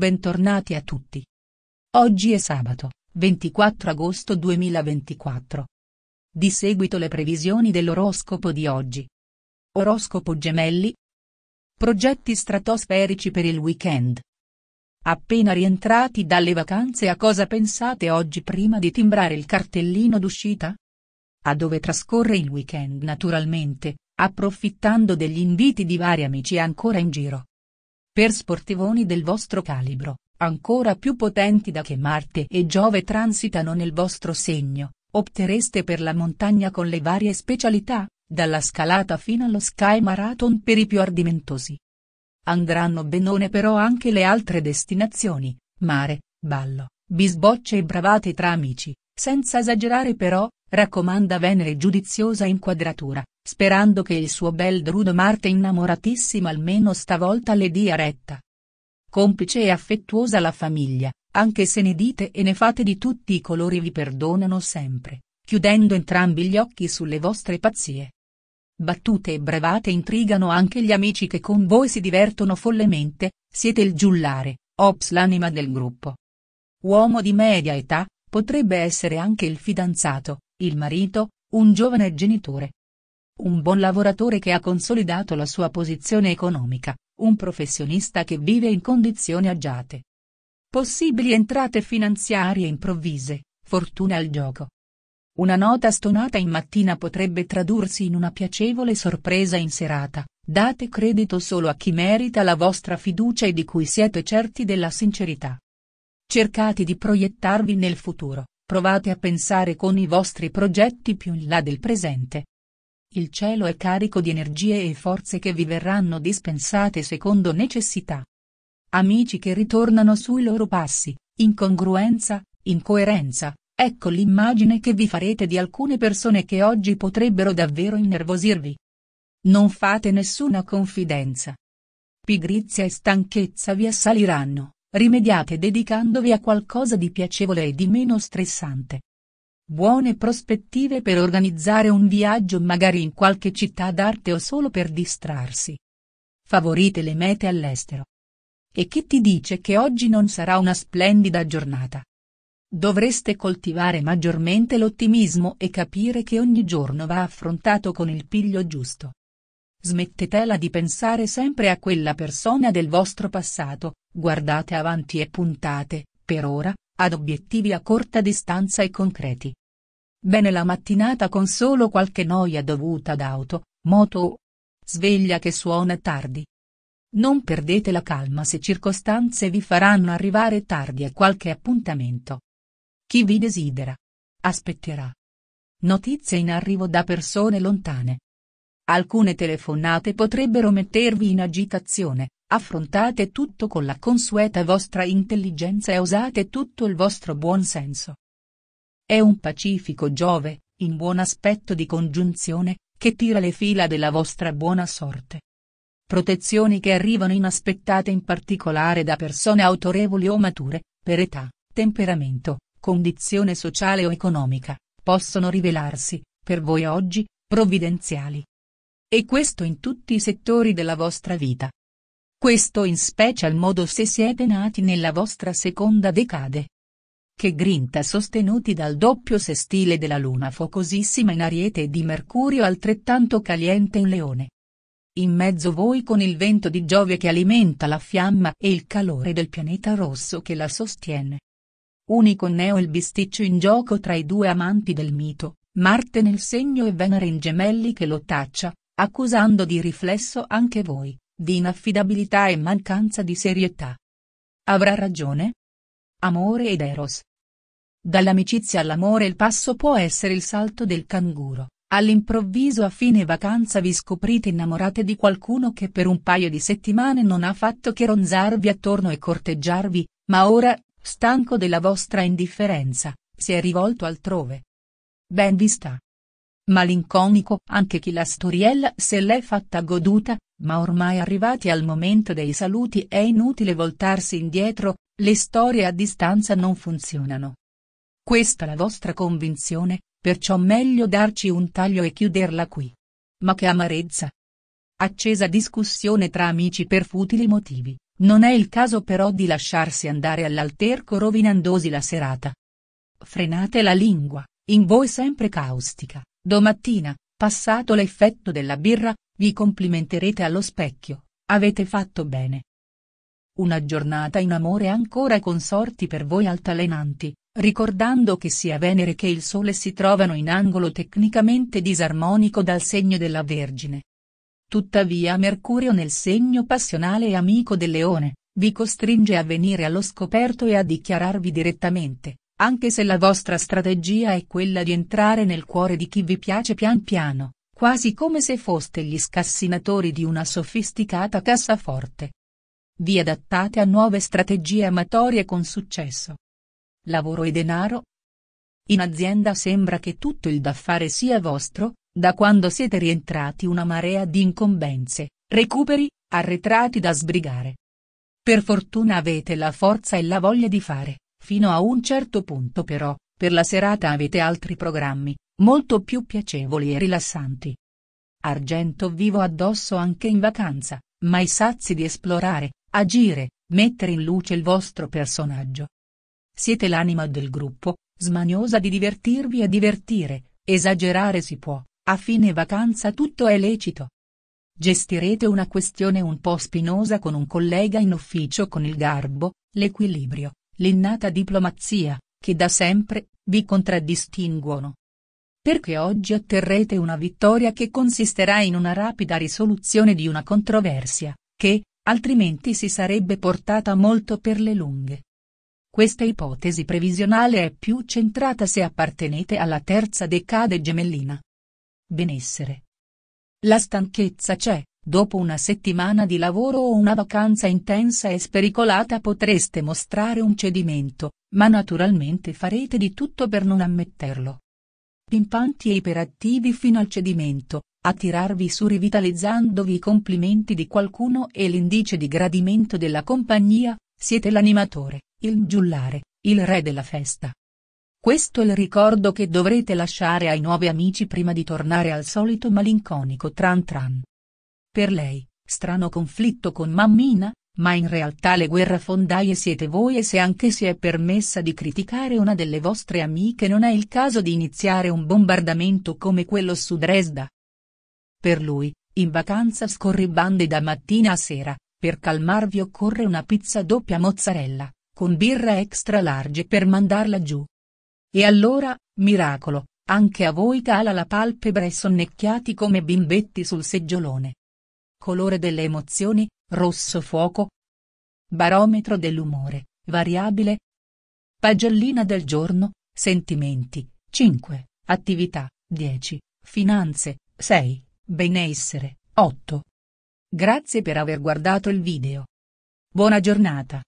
bentornati a tutti. Oggi è sabato, 24 agosto 2024. Di seguito le previsioni dell'oroscopo di oggi. Oroscopo Gemelli. Progetti stratosferici per il weekend. Appena rientrati dalle vacanze a cosa pensate oggi prima di timbrare il cartellino d'uscita? A dove trascorre il weekend naturalmente, approfittando degli inviti di vari amici ancora in giro. Per sportivoni del vostro calibro, ancora più potenti da che Marte e Giove transitano nel vostro segno, optereste per la montagna con le varie specialità, dalla scalata fino allo sky marathon per i più ardimentosi. Andranno benone però anche le altre destinazioni, mare, ballo, bisbocce e bravate tra amici, senza esagerare però, raccomanda Venere giudiziosa inquadratura, sperando che il suo bel drudo Marte innamoratissimo almeno stavolta le dia retta. Complice e affettuosa la famiglia, anche se ne dite e ne fate di tutti i colori vi perdonano sempre, chiudendo entrambi gli occhi sulle vostre pazzie. Battute e bravate intrigano anche gli amici che con voi si divertono follemente, siete il giullare, ops l'anima del gruppo. Uomo di media età, potrebbe essere anche il fidanzato, il marito, un giovane genitore. Un buon lavoratore che ha consolidato la sua posizione economica, un professionista che vive in condizioni agiate. Possibili entrate finanziarie improvvise, fortuna al gioco. Una nota stonata in mattina potrebbe tradursi in una piacevole sorpresa in serata, date credito solo a chi merita la vostra fiducia e di cui siete certi della sincerità. Cercate di proiettarvi nel futuro, provate a pensare con i vostri progetti più in là del presente. Il cielo è carico di energie e forze che vi verranno dispensate secondo necessità. Amici che ritornano sui loro passi, incongruenza, incoerenza, ecco l'immagine che vi farete di alcune persone che oggi potrebbero davvero innervosirvi. Non fate nessuna confidenza. Pigrizia e stanchezza vi assaliranno rimediate dedicandovi a qualcosa di piacevole e di meno stressante. Buone prospettive per organizzare un viaggio magari in qualche città d'arte o solo per distrarsi. Favorite le mete all'estero. E chi ti dice che oggi non sarà una splendida giornata? Dovreste coltivare maggiormente l'ottimismo e capire che ogni giorno va affrontato con il piglio giusto. Smettetela di pensare sempre a quella persona del vostro passato, guardate avanti e puntate, per ora, ad obiettivi a corta distanza e concreti. Bene la mattinata con solo qualche noia dovuta ad auto, moto o sveglia che suona tardi. Non perdete la calma se circostanze vi faranno arrivare tardi a qualche appuntamento. Chi vi desidera. Aspetterà. Notizie in arrivo da persone lontane. Alcune telefonate potrebbero mettervi in agitazione, affrontate tutto con la consueta vostra intelligenza e usate tutto il vostro buon senso. È un pacifico Giove, in buon aspetto di congiunzione, che tira le fila della vostra buona sorte. Protezioni che arrivano inaspettate in particolare da persone autorevoli o mature, per età, temperamento, condizione sociale o economica, possono rivelarsi, per voi oggi, provvidenziali. E questo in tutti i settori della vostra vita. Questo in special modo se siete nati nella vostra seconda decade. Che grinta sostenuti dal doppio sestile della Luna focosissima in Ariete e di Mercurio altrettanto caliente in Leone. In mezzo voi con il vento di Giove che alimenta la fiamma e il calore del pianeta rosso che la sostiene. Unico neo il bisticcio in gioco tra i due amanti del mito, Marte nel segno e Venere in gemelli che lo taccia, accusando di riflesso anche voi, di inaffidabilità e mancanza di serietà. Avrà ragione? Amore ed Eros. Dall'amicizia all'amore il passo può essere il salto del canguro, all'improvviso a fine vacanza vi scoprite innamorate di qualcuno che per un paio di settimane non ha fatto che ronzarvi attorno e corteggiarvi, ma ora, stanco della vostra indifferenza, si è rivolto altrove. Ben vi sta malinconico anche chi la storiella se l'è fatta goduta, ma ormai arrivati al momento dei saluti è inutile voltarsi indietro, le storie a distanza non funzionano. Questa la vostra convinzione, perciò meglio darci un taglio e chiuderla qui. Ma che amarezza! Accesa discussione tra amici per futili motivi, non è il caso però di lasciarsi andare all'alterco rovinandosi la serata. Frenate la lingua, in voi sempre caustica, domattina, passato l'effetto della birra, vi complimenterete allo specchio, avete fatto bene. Una giornata in amore ancora consorti per voi altalenanti, ricordando che sia Venere che il Sole si trovano in angolo tecnicamente disarmonico dal segno della Vergine. Tuttavia Mercurio nel segno passionale e amico del Leone, vi costringe a venire allo scoperto e a dichiararvi direttamente, anche se la vostra strategia è quella di entrare nel cuore di chi vi piace pian piano, quasi come se foste gli scassinatori di una sofisticata cassaforte. Vi adattate a nuove strategie amatorie con successo. Lavoro e denaro? In azienda sembra che tutto il da fare sia vostro, da quando siete rientrati una marea di incombenze, recuperi, arretrati da sbrigare. Per fortuna avete la forza e la voglia di fare, Fino a un certo punto però, per la serata avete altri programmi, molto più piacevoli e rilassanti. Argento vivo addosso anche in vacanza, mai sazi di esplorare, agire, mettere in luce il vostro personaggio. Siete l'anima del gruppo, smaniosa di divertirvi e divertire, esagerare si può, a fine vacanza tutto è lecito. Gestirete una questione un po' spinosa con un collega in ufficio con il garbo, l'equilibrio, l'innata diplomazia, che da sempre, vi contraddistinguono. Perché oggi otterrete una vittoria che consisterà in una rapida risoluzione di una controversia, che, altrimenti si sarebbe portata molto per le lunghe. Questa ipotesi previsionale è più centrata se appartenete alla terza decade gemellina. Benessere. La stanchezza c'è, Dopo una settimana di lavoro o una vacanza intensa e spericolata potreste mostrare un cedimento, ma naturalmente farete di tutto per non ammetterlo. Pimpanti e iperattivi fino al cedimento, a tirarvi su rivitalizzandovi i complimenti di qualcuno e l'indice di gradimento della compagnia, siete l'animatore, il giullare, il re della festa. Questo è il ricordo che dovrete lasciare ai nuovi amici prima di tornare al solito malinconico tran tran. Per lei, strano conflitto con mammina, ma in realtà le guerrafondaie siete voi e se anche si è permessa di criticare una delle vostre amiche non è il caso di iniziare un bombardamento come quello su Dresda. Per lui, in vacanza scorribande da mattina a sera, per calmarvi occorre una pizza doppia mozzarella, con birra extra large per mandarla giù. E allora, miracolo, anche a voi cala la palpebra e sonnecchiati come bimbetti sul seggiolone. Colore delle emozioni, rosso fuoco. Barometro dell'umore, variabile. Pagellina del giorno, sentimenti, 5, attività, 10, finanze, 6, benessere, 8. Grazie per aver guardato il video. Buona giornata.